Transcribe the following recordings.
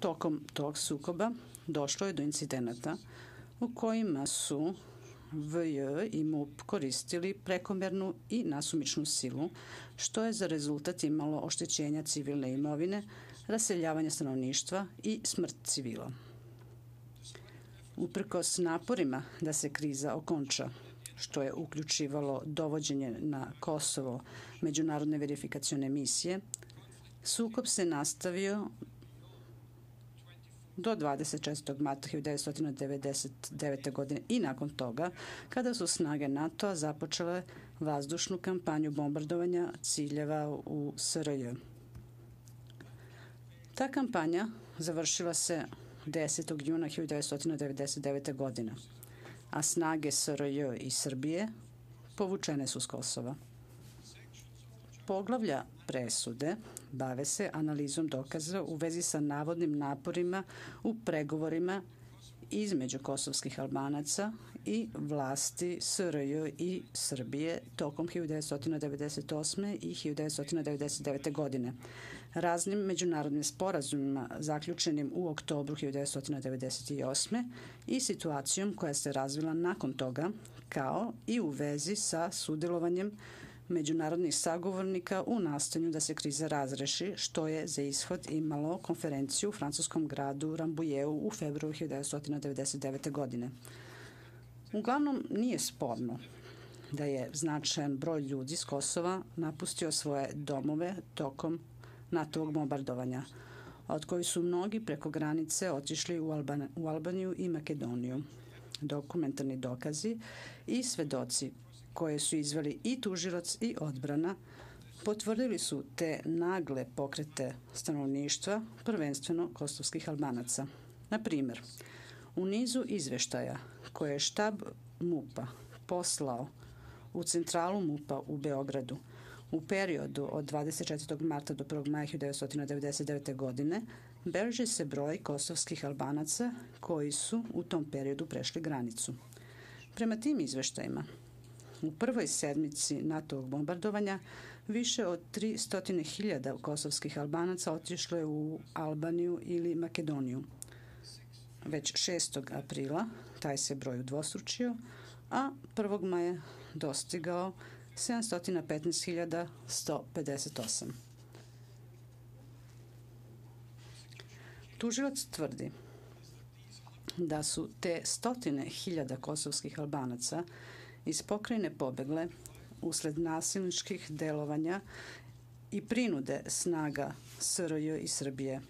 Tokom tog sukoba došlo je do incidenata u kojima su VJ i MUP koristili prekomernu i nasumičnu silu, što je za rezultat imalo oštećenja civilne imovine, raseljavanje stanovništva i smrt civila. Uprkos naporima da se kriza okonča, što je uključivalo dovođenje na Kosovo međunarodne verifikacione misije, sukob se nastavio do 26. marta 1999. godine i nakon toga, kada su snage NATO-a započele vazdušnu kampanju bombardovanja ciljeva u SRJ. Ta kampanja završila se 10. juna 1999. godine, a snage SRJ i Srbije povučene su s Kosova. Poglavlja presude bave se analizom dokaza u vezi sa navodnim naporima u pregovorima između kosovskih albanaca i vlasti SRJ i Srbije tokom 1998. i 1999. godine. Raznim međunarodnim sporazumima zaključenim u oktobru 1998. i situacijom koja se razvila nakon toga, kao i u vezi sa sudelovanjem međunarodnih sagovornika u nastanju da se kriza razreši, što je za ishod imalo konferenciju u francuskom gradu Rambujeu u februaru 1999. godine. Uglavnom, nije sporno da je značajan broj ljudi s Kosova napustio svoje domove tokom NATO-ovog bombardovanja, od koji su mnogi preko granice otišli u, Alban u Albaniju i Makedoniju. Dokumentarni dokazi i svedoci koje su izveli i tužilac i odbrana, potvrdili su te nagle pokrete stanovništva, prvenstveno kostovskih albanaca. Na primer, u nizu izveštaja koje je štab MUPA poslao u centralu MUPA u Beogradu u periodu od 24. marta do 1. maja 1999. godine beleži se broj kosovskih albanaca koji su u tom periodu prešli granicu. Prema tim izveštajima, U prvoj sedmici NATO-ovog bombardovanja više od 300.000 kosovskih albanaca otišlo je u Albaniju ili Makedoniju. Već 6. aprila taj se broj udvostručio, a 1. maja dostigao 715.158. Tužilac tvrdi da su te stotine hiljada kosovskih albanaca iz pokrajine pobegle usled nasilničkih delovanja i prinude snaga SRJ i Srbije,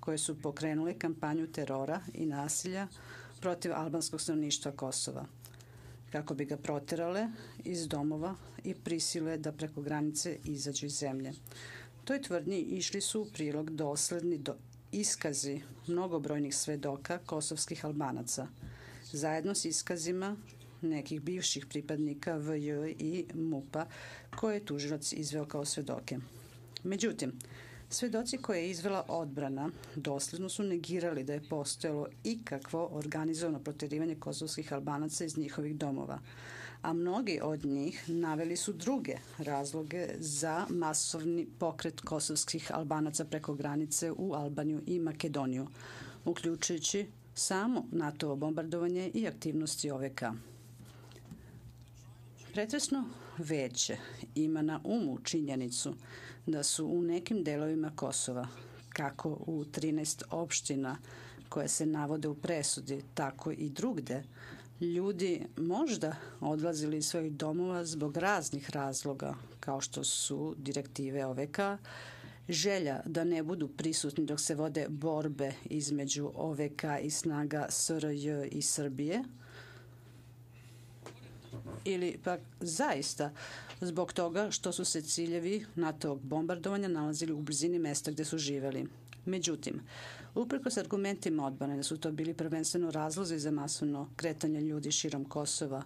koje su pokrenule kampanju terora i nasilja protiv albanskog stanovništva Kosova, kako bi ga proterale iz domova i prisile da preko granice izađu iz zemlje. Toj tvrdnji išli su u prilog dosledni do iskazi mnogobrojnih svedoka kosovskih albanaca, zajedno s iskazima nekih bivših pripadnika VJ i MUPA koje je tužilac izveo kao svedoke. Međutim, Svedoci koje je izvela odbrana dosledno su negirali da je postojalo ikakvo organizovano proterivanje kosovskih albanaca iz njihovih domova, a mnogi od njih naveli su druge razloge za masovni pokret kosovskih albanaca preko granice u Albaniju i Makedoniju, uključujući samo NATO bombardovanje i aktivnosti OVK. Pretresno veće ima na umu činjenicu da su u nekim delovima Kosova, kako u 13 opština koje se navode u presudi, tako i drugde, ljudi možda odlazili iz svojih domova zbog raznih razloga, kao što su direktive OVK, želja da ne budu prisutni dok se vode borbe između OVK i snaga SRJ i Srbije, ili pak zaista zbog toga što su se ciljevi NATO bombardovanja nalazili u blizini mesta gde su živeli. Međutim, uprkos argumentima odbrane da su to bili prvenstveno razlozi za masovno kretanje ljudi širom Kosova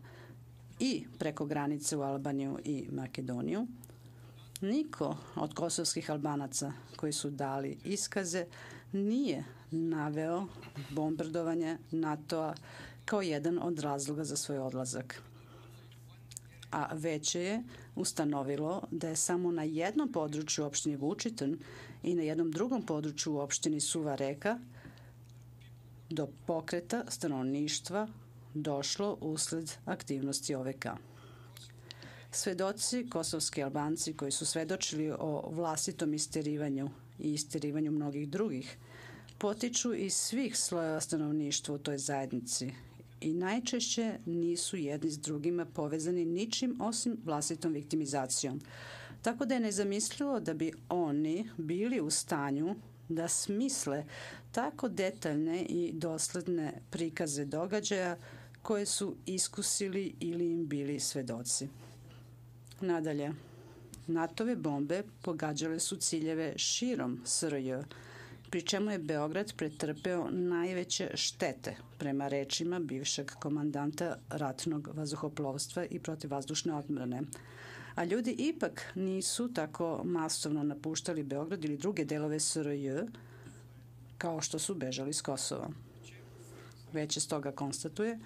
i preko granice u Albaniju i Makedoniju, niko od kosovskih albanaca koji su dali iskaze nije naveo bombardovanje NATO-a kao jedan od razloga za svoj odlazak a veće je ustanovilo da je samo na jednom području opštini Vučitan i na jednom drugom području u opštini Suva reka do pokreta stanovništva došlo usled aktivnosti OVK. Svedoci, kosovski albanci koji su svedočili o vlastitom isterivanju i isterivanju mnogih drugih, potiču iz svih slojeva stanovništva u toj zajednici i najčešće nisu jedni s drugima povezani ničim osim vlastitom viktimizacijom. Tako da je nezamislivo da bi oni bili u stanju da smisle tako detaljne i dosledne prikaze događaja koje su iskusili ili im bili svedoci. Nadalje, NATO-ve bombe pogađale su ciljeve širom SRJ, pri čemu je Beograd pretrpeo najveće štete, prema rečima bivšeg komandanta ratnog vazduhoplovstva i protivvazdušne odmrane. A ljudi ipak nisu tako masovno napuštali Beograd ili druge delove SRJ kao što su bežali s Kosova. Već je stoga konstatuje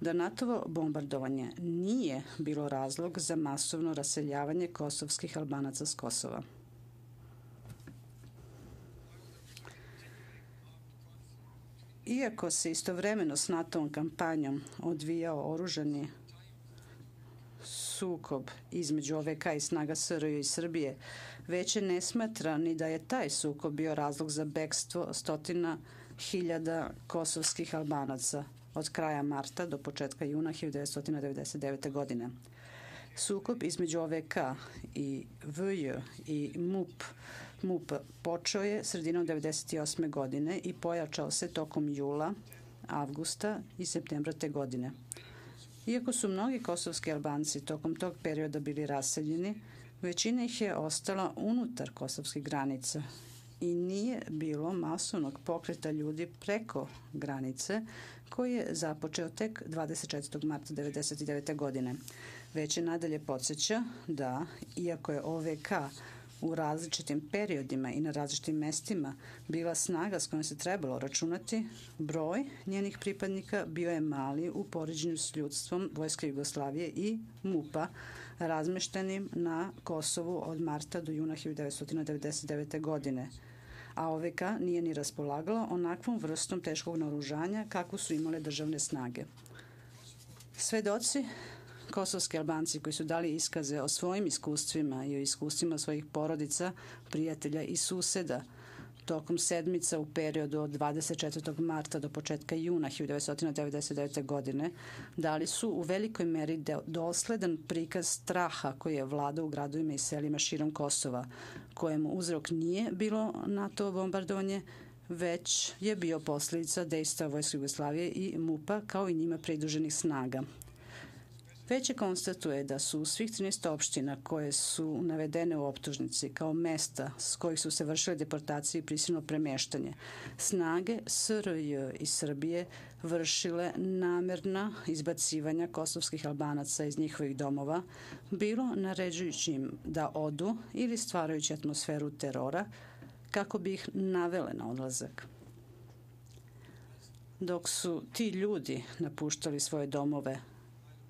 da NATO bombardovanje nije bilo razlog za masovno raseljavanje kosovskih albanaca s Kosova. Iako se istovremeno s NATO-om kampanjom odvijao oružani sukob između OVK i snaga SRJ i Srbije, veće ne smatra ni da je taj sukob bio razlog za bekstvo stotina hiljada kosovskih albanaca od kraja marta do početka juna 1999. godine. Sukob između OVK i VJ i MUP MUP počeo je sredinom 1998. godine i pojačao se tokom jula, avgusta i septembra te godine. Iako su mnogi kosovski Albanci tokom tog perioda bili raseljeni, većina ih je ostala unutar kosovskih granica i nije bilo masovnog pokreta ljudi preko granice koji je započeo tek 24. marta 1999. godine. Već je nadalje podsjeća da, iako je OVK u različitim periodima i na različitim mestima bila snaga s kojom se trebalo računati, broj njenih pripadnika bio je mali u poređenju s ljudstvom Vojske Jugoslavije i MUPA, razmeštenim na Kosovu od marta do juna 1999. godine a OVK nije ni raspolagala onakvom vrstom teškog naoružanja kako su imale državne snage. Svedoci kosovski Albanci koji su dali iskaze o svojim iskustvima i o iskustvima svojih porodica, prijatelja i suseda tokom sedmica u periodu od 24. marta do početka juna 1999. godine dali su u velikoj meri dosledan prikaz straha koji je vlada u gradovima i selima širom Kosova, kojemu uzrok nije bilo NATO bombardovanje, već je bio posledica dejstva Vojske Jugoslavije i MUPA kao i njima pridruženih snaga. Veće konstatuje da su svih 13 opština koje su navedene u optužnici kao mesta s kojih su se vršile deportacije i prisilno premeštanje, snage SRJ i Srbije vršile namerna izbacivanja kosovskih albanaca iz njihovih domova, bilo naređujući im da odu ili stvarajući atmosferu terora, kako bi ih navele na odlazak. Dok su ti ljudi napuštali svoje domove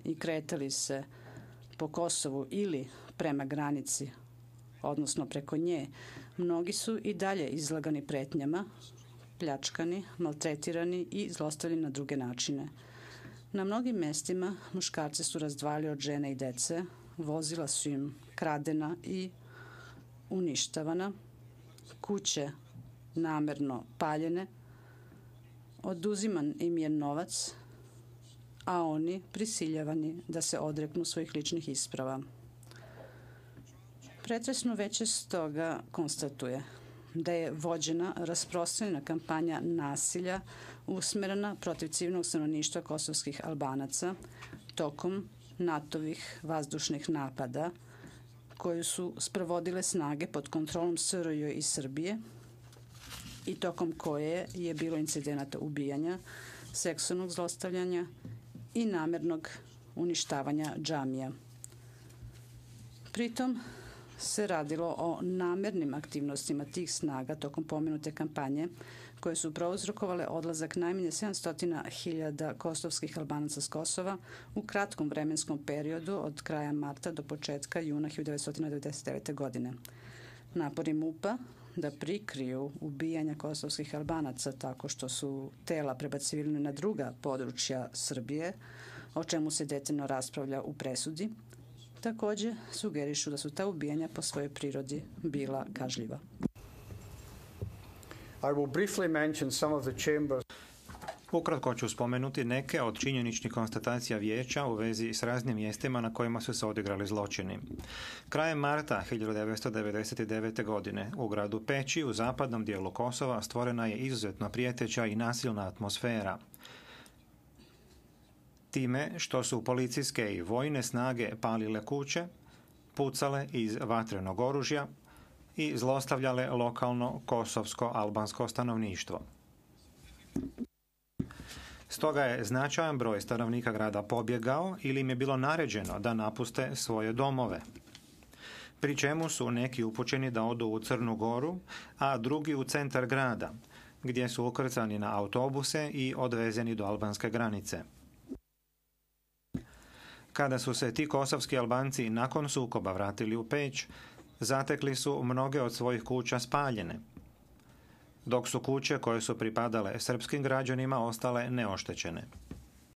i kretali se po Kosovu ili prema granici, odnosno preko nje, mnogi su i dalje izlagani pretnjama, pljačkani, maltretirani i zlostavljeni na druge načine. Na mnogim mestima muškarci su razdvali od žene i dece, vozila su im kradena i uništavana, kuće namerno paljene, oduziman im je novac, a oni prisiljavani da se odreknu svojih ličnih isprava. Pretresno veće stoga konstatuje da je vođena rasprostranjena kampanja nasilja usmerena protiv civilnog stanovništva kosovskih albanaca tokom NATO-vih vazdušnih napada koju su sprovodile snage pod kontrolom SRJ i Srbije i tokom koje je bilo incidenata ubijanja, seksualnog zlostavljanja i namernog uništavanja džamija. Pritom se radilo o namernim aktivnostima tih snaga tokom pomenute kampanje koje su prouzrokovale odlazak najmanje 700.000 kosovskih albanaca s Kosova u kratkom vremenskom periodu od kraja marta do početka juna 1999. godine. Napori MUPA da prikriju ubijanja kosovskih albanaca tako što su tela prebacivili na druga područja Srbije, o čemu se detaljno raspravlja u presudi, takođe sugerišu da su ta ubijanja po svojoj prirodi bila kažljiva. I will briefly mention some of the chambers Ukratko ću spomenuti neke od činjeničnih konstatacija vijeća u vezi s raznim mjestima na kojima su se odigrali zločini. Krajem marta 1999. godine u gradu Peći u zapadnom dijelu Kosova stvorena je izuzetno prijeteća i nasilna atmosfera. Time što su policijske i vojne snage palile kuće, pucale iz vatrenog oružja i zlostavljale lokalno kosovsko-albansko stanovništvo. Stoga je značajan broj stanovnika grada pobjegao ili im je bilo naređeno da napuste svoje domove. Pri čemu su neki upućeni da odu u Crnu Goru, a drugi u centar grada, gdje su ukrcani na autobuse i odvezeni do albanske granice. Kada su se ti kosovski Albanci nakon sukoba vratili u Peć, zatekli su mnoge od svojih kuća spaljene – dok su kuće koje su pripadale srpskim građanima ostale neoštećene.